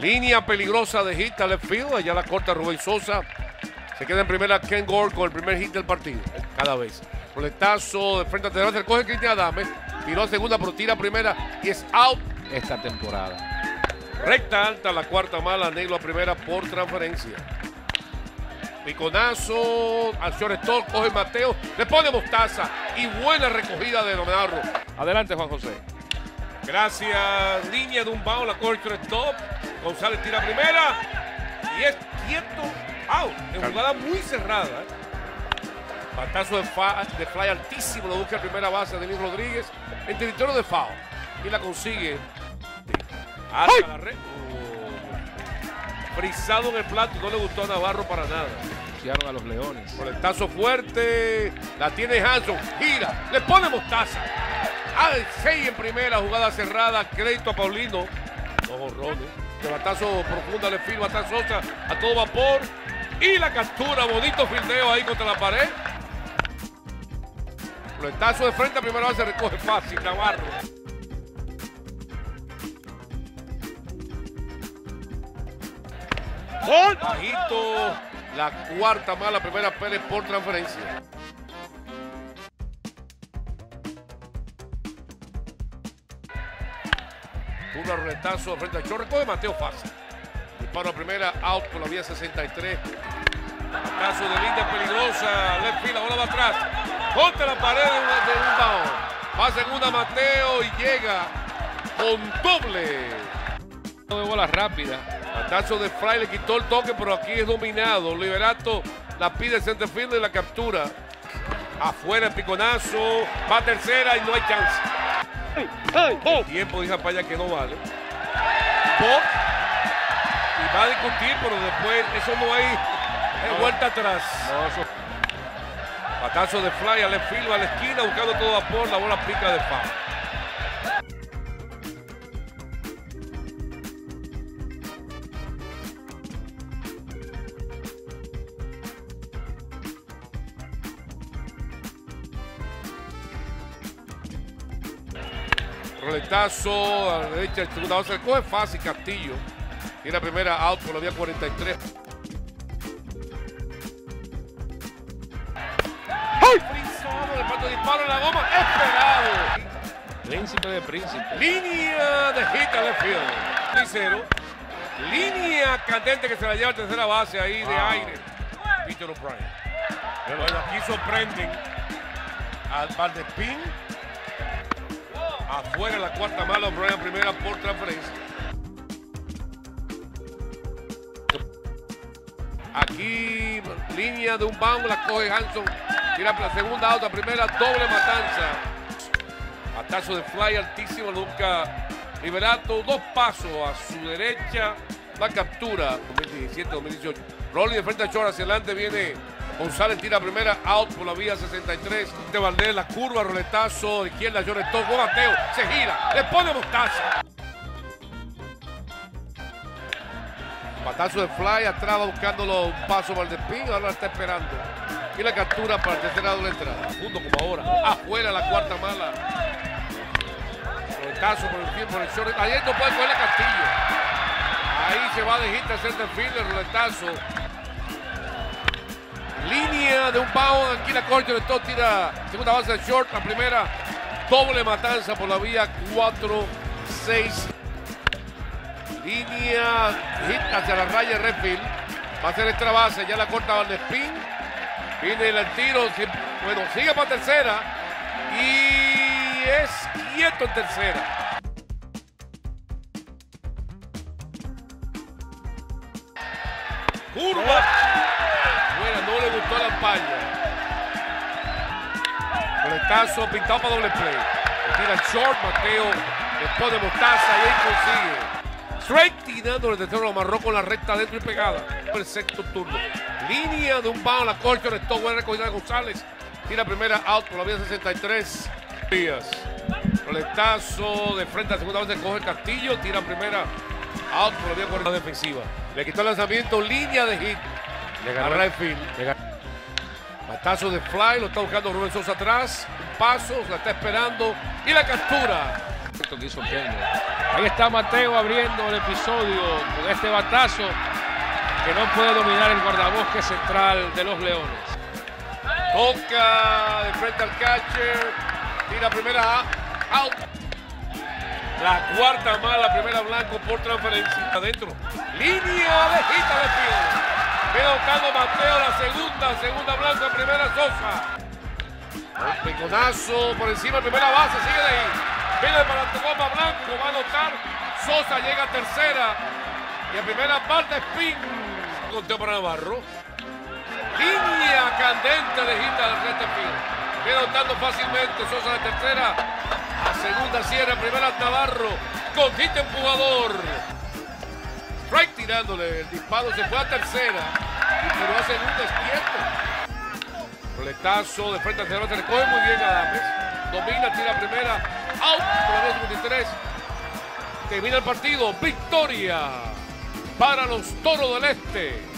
Línea peligrosa de hit a left field. Allá la corta Rubén Sosa. Se queda en primera Ken Gore con el primer hit del partido. Cada vez. Roletazo de frente a tercera. Coge Cristian Adame. Tiró a segunda, pero tira a primera y es out. esta temporada. Recta alta, la cuarta mala, negro a primera por transferencia. Piconazo, al shortstop, coge Mateo, le pone Mostaza y buena recogida de Leonardo. Adelante, Juan José. Gracias, línea de un bao, la coge el shortstop. González tira primera y es quieto, out. En jugada muy cerrada. Batazo de, de fly altísimo, lo busca primera base Denis Rodríguez en territorio de foul y la consigue. Hasta la red. Oh. Frisado en el plato y no le gustó a Navarro para nada. Pusieron a los Leones. Coletazo fuerte. La tiene Hanson. Gira. Le pone mostaza. Al 6 en primera. Jugada cerrada. Crédito a Paulino. Dos horrones. De batazo profundo le firma a Sosa a todo vapor. Y la captura. Bonito fildeo ahí contra la pared. Coletazo de frente a primera base. Recoge fácil. Navarro. Bajito. La cuarta mala. Primera Pérez por transferencia. Una roletazo frente al chorro. Recoge Mateo fácil. Disparo a primera. Out por la vía 63. Caso de línea peligrosa. Left field. La bola va atrás. Contra la pared de un, de down. Va segunda Mateo y llega con doble. De bola rápida. Batazo de Fry le quitó el toque, pero aquí es dominado. Liberato la pide el centerfield y la captura. Afuera el piconazo. Va a tercera y no hay chance. El tiempo dice para allá que no vale. Pop. Y va a discutir, pero después eso no hay hay vuelta atrás. No, eso- Batazo de Fly al a la esquina, buscando todo vapor. La bola pica de foul. Roletazo a la derecha, el segunda base, coge fácil Castillo. Tiene la primera out por la vía 43. Frisado, le falta disparo en la goma, esperado. Príncipe de príncipe. Línea de hit al field. Licero. Línea candente que se la lleva a tercera base ahí de aire. Peter O'Brien. Pero aquí sorprenden al Valdespín. Afuera la cuarta mala, O'Brien primera por transferencia. Aquí línea de un bound, la coge Hanson. Tira la segunda auto, primera doble matanza. Batazo de fly altísimo, nunca Liberato, dos pasos a su derecha, la captura 2017-2018. Rolling de frente a Chor hacia adelante viene González, tira primera, out por la vía 63. De Valdés, la curva, roletazo, izquierda, Llores, todo, Mateo, se gira, le pone mostaza. Batazo de fly, atrás va buscándolo un paso Valdespín, ahora la está esperando. Y la captura para el tercer lado de la entrada. Punto como ahora. Afuera la cuarta mala. Roletazo por el tiempo, por el short. Ahí no puede coger a Castillo. Ahí se va de hit center field, el roletazo. Línea de un bound, aquí la corte de todo tira segunda base del short, la primera doble matanza por la vía 4-6. Línea hit hacia la raya de Redfield. Va a ser extra base, ya la corta Valdespín. Viene el tiro, bueno, sigue para tercera. Y es quieto en tercera. Curva. Pintado para doble play. Tira el short, Mateo le pone mostaza y ahí consigue. Straight tirando el tercero, lo amarró con la recta dentro y pegada. El sexto turno. Línea de un bound, la corcha, restó buena recogida de González. Tira primera out por la vía 63. Díaz. Roletazo de frente a la segunda base, coge Castillo, tira primera out por la vía 40 defensiva. Le quitó el lanzamiento, línea de hit. Le ganó right field. Batazo de fly, lo está buscando Rubén Sosa atrás. Un paso, la está esperando y la captura. Ahí está Mateo abriendo el episodio con este batazo que no puede dominar el guardabosque central de los Leones. Toca de frente al catcher. Tira primera out. La cuarta mala, primera blanco por transferencia. Adentro. Línea lejita de field. Queda buscando Mateo la segunda, segunda blanco, primera Sosa. El piconazo por encima, primera base, sigue de ahí. Viene para Tocoma Blanco, va a anotar. Sosa llega a tercera. Y a primera parte, Spin. Conteo para Navarro. Línea candente de Gita del Retterfield. Viene anotando fácilmente Sosa de tercera. A segunda cierra, primera Navarro. Con hit empujador. Strike tirándole. El disparo se fue a tercera. Y tiró a segunda izquierda. Roletazo de frente al cerrador. Se le coge muy bien a Adames. Domina, tira primera. Out por la 53. Termina el partido. Victoria para los Toros del Este.